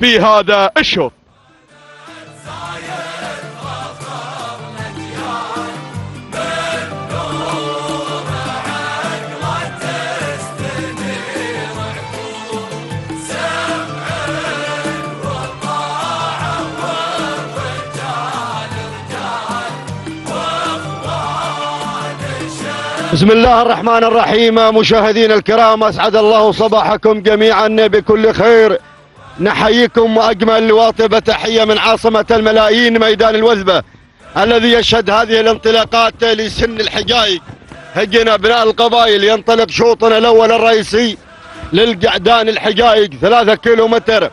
في هذا الشوط. بسم الله الرحمن الرحيم مشاهدينا الكرام أسعد الله صباحكم جميعا بكل خير. نحييكم وأجمل واطيب تحية من عاصمة الملايين ميدان الوثبة الذي يشهد هذه الانطلاقات لسن الحقائق هجنا أبناء القبائل ينطلق شوطنا الأول الرئيسي للقعدان الحقائق ثلاثة كيلو متر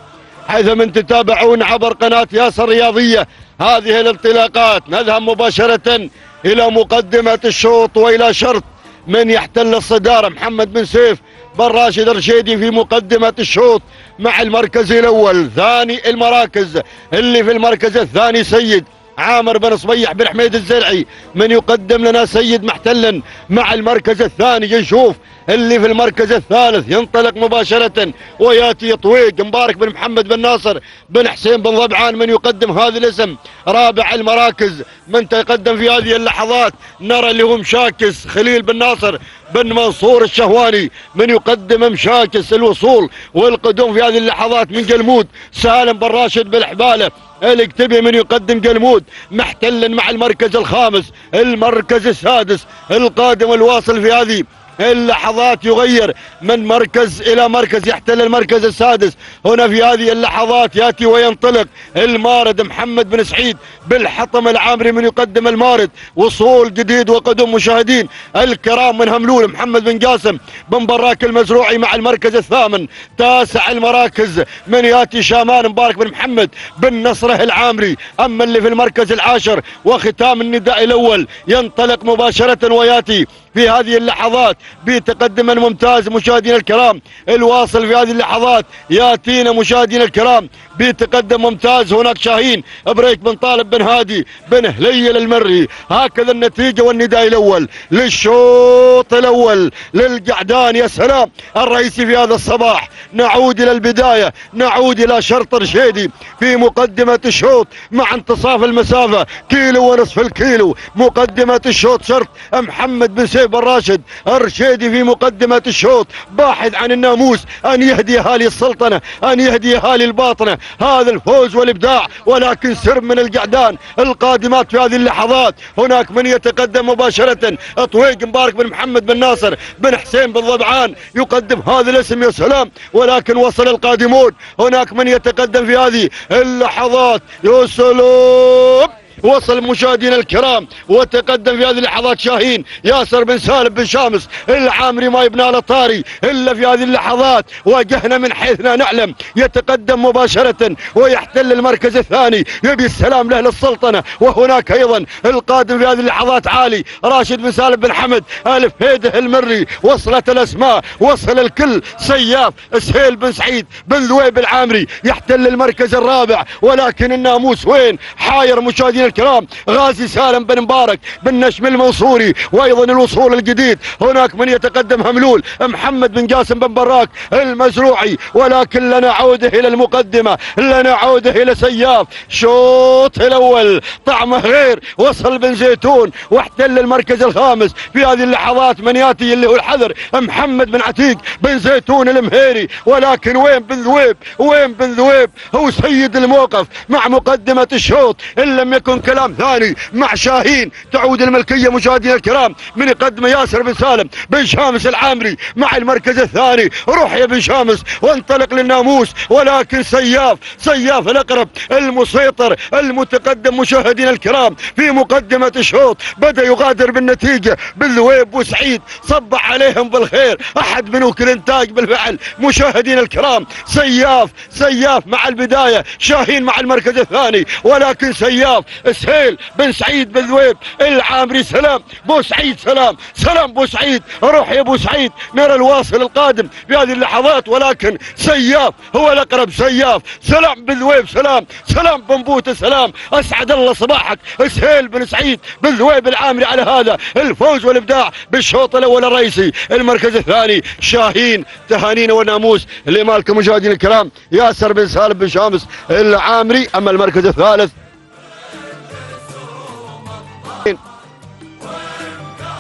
حيث من تتابعون عبر قناة ياسر الرياضية هذه الانطلاقات. نذهب مباشرة إلى مقدمة الشوط وإلى شرط من يحتل الصدارة محمد بن سيف بن راشد الرشيدي في مقدمة الشوط مع المركز الأول. ثاني المراكز اللي في المركز الثاني سيد عامر بن صبيح بن حميد الزرعي من يقدم لنا سيد محتلا مع المركز الثاني. نشوف اللي في المركز الثالث ينطلق مباشرة ويأتي طويق مبارك بن محمد بن ناصر بن حسين بن ضبعان من يقدم هذا الاسم. رابع المراكز من تقدم في هذه اللحظات. نرى اللي هو مشاكس خليل بن ناصر بن منصور الشهواني من يقدم مشاكس الوصول والقدوم في هذه اللحظات من جلمود سالم بن راشد بالحباله الكتبي من يقدم جلمود محتلا مع المركز الخامس المركز السادس القادم الواصل في هذه اللحظات يغير من مركز إلى مركز يحتل المركز السادس. هنا في هذه اللحظات يأتي وينطلق المارد محمد بن سعيد بالحطم العامري من يقدم المارد. وصول جديد وقدم مشاهدين. الكرام من هملول محمد بن قاسم بن براك المزروعي مع المركز الثامن. تاسع المراكز من يأتي شامان مبارك بن محمد بن نصره العامري. أما اللي في المركز العاشر وختام النداء الأول ينطلق مباشرة ويأتي في هذه اللحظات بتقدم ممتاز مشاهدينا الكرام. الواصل في هذه اللحظات يأتينا مشاهدينا الكرام بتقدم ممتاز هناك شاهين بريك بن طالب بن هادي بن هليل المري. هكذا النتيجة والنداء الأول للشوط الأول للقعدان. يا سلام الرئيسي في هذا الصباح. نعود إلى البداية. نعود إلى شرط رشيدي في مقدمة الشوط مع انتصاف المسافة. كيلو ونصف الكيلو. مقدمة الشوط شرط محمد بن سيف. بن راشد الرشيدي في مقدمة الشوط باحث عن الناموس أن يهدي أهالي السلطنة أن يهدي أهالي الباطنة هذا الفوز والإبداع ولكن سر من القعدان القادمات في هذه اللحظات. هناك من يتقدم مباشرة طويق مبارك بن محمد بن ناصر بن حسين بن ضبعان يقدم هذا الاسم يا سلام ولكن وصل القادمون. هناك من يتقدم في هذه اللحظات يا سلام! وصل مشاهدينا الكرام وتقدم في هذه اللحظات شاهين ياسر بن سالم بن شامس العامري ما يبنى له طاري إلا في هذه اللحظات واجهنا من حيث لا نعلم يتقدم مباشرة ويحتل المركز الثاني يبي السلام لاهل السلطنه وهناك أيضا القادم في هذه اللحظات عالي راشد بن سالم بن حمد ألف هيده المري وصلت الأسماء وصل الكل سياف سهيل بن سعيد بن ذويب العامري يحتل المركز الرابع ولكن الناموس وين؟ حاير مشاهدينا الكرام غازي سالم بن مبارك بن نشم المنصوري وأيضا الوصول الجديد. هناك من يتقدم هملول محمد بن قاسم بن براك المزروعي. ولكن لنا عودة إلى المقدمة لنا عودة إلى سياف. شوط الأول طعمه غير وصل بن زيتون واحتل المركز الخامس. في هذه اللحظات من يأتي اللي هو الحذر محمد بن عتيق بن زيتون المهيري. ولكن وين بن ذويب؟ وين بن ذويب؟ هو سيد الموقف مع مقدمة الشوط إن لم يكن كلام ثاني مع شاهين. تعود الملكية مشاهدينا الكرام من يقدم ياسر بن سالم بن شامس العامري مع المركز الثاني. روح يا بن شامس وانطلق للناموس ولكن سياف سياف الأقرب المسيطر المتقدم مشاهدينا الكرام في مقدمة الشوط. بدأ يغادر بالنتيجة بالذويب وسعيد. صبح عليهم بالخير. أحد بنوك الانتاج بالفعل. مشاهدينا الكرام سياف سياف مع البداية. شاهين مع المركز الثاني. ولكن سياف سهيل بن سعيد بن ذويب العامري سلام بو سعيد سلام سلام بو سعيد روح يا ابو سعيد نرى الواصل القادم في هذه اللحظات ولكن سياف هو الأقرب سياف سلام بن ذويب سلام سلام بن بوته سلام أسعد الله صباحك سهيل بن سعيد بن ذويب العامري على هذا الفوز والإبداع بالشوط الأول الرئيسي المركز الثاني شاهين تهانينا والناموس اللي مالكم مشاهدين الكرام ياسر بن سالم بن شامس العامري أما المركز الثالث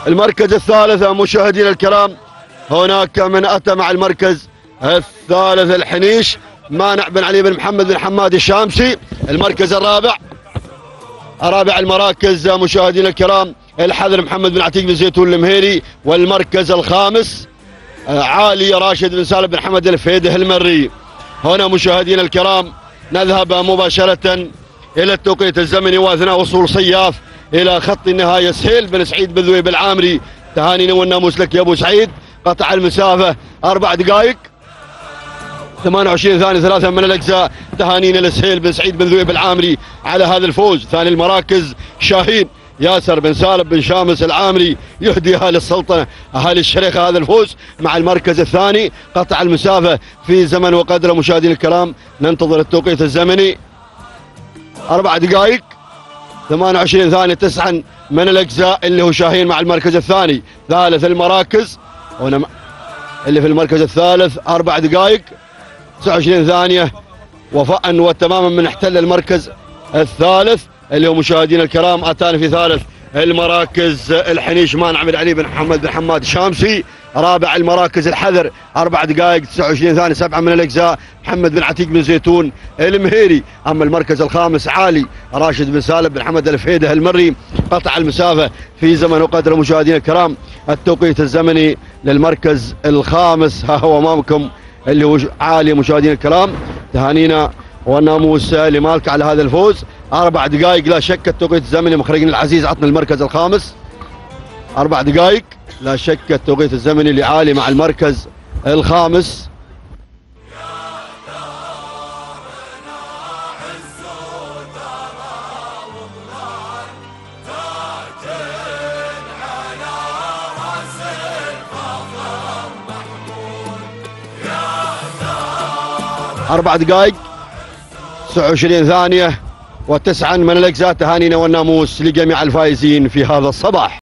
المركز الثالث مشاهدينا الكرام هناك من أتى مع المركز الثالث الحنيش مانع بن علي بن محمد بن حماد الشامسي المركز الرابع رابع المراكز مشاهدينا الكرام الحذر محمد بن عتيق بن زيتون المهيري والمركز الخامس عالي راشد بن سالم بن حمد الفيده المري. هنا مشاهدينا الكرام نذهب مباشرة إلى التوقيت الزمني وأثناء وصول صياف إلى خط النهاية. سهيل بن سعيد بن ذويب العامري. تهانينا والناموس لك يا أبو سعيد. قطع المسافة. أربع دقائق. 28 ثاني ثلاثة من الأجزاء. تهانينا لسهيل بن سعيد بن ذويب العامري على هذا الفوز. ثاني المراكز. شاهين. ياسر بن سالم بن شامس العامري يهدي اهالي السلطنة اهالي الشريخة هذا الفوز. مع المركز الثاني قطع المسافة في زمن وقدر مشاهدينا الكرام. ننتظر التوقيت الزمني. أربع دقائق. 28 ثانية تسعا من الأجزاء اللي هو شاهين مع المركز الثاني. ثالث المراكز هنا اللي في المركز الثالث أربع دقائق 29 ثانية. وفاء وتماما من احتل المركز الثالث اللي هو مشاهدينا الكرام اتانا في ثالث المراكز الحنيش مان عبد علي بن محمد بن حماد الشامسي رابع المراكز الحذر. أربع دقائق 29 ثانية سبعة من الأجزاء. محمد بن عتيق بن زيتون المهيري. أما المركز الخامس عالي. راشد بن سالم بن حمد الفيده المري. قطع المسافة في زمن وقدر مشاهدينا الكرام. التوقيت الزمني للمركز الخامس. ها هو أمامكم اللي هو عالي مشاهدينا الكرام. تهانينا والناموس لمالك على هذا الفوز. أربع دقائق لا شك التوقيت الزمني. مخرجنا العزيز عطنا المركز الخامس. أربع دقائق. لا شك التوقيت الزمني لعالي مع المركز الخامس. أربع دقائق. 29 ثانية. وتسعا من الأجزاء تهانينا والناموس لجميع الفائزين في هذا الصباح.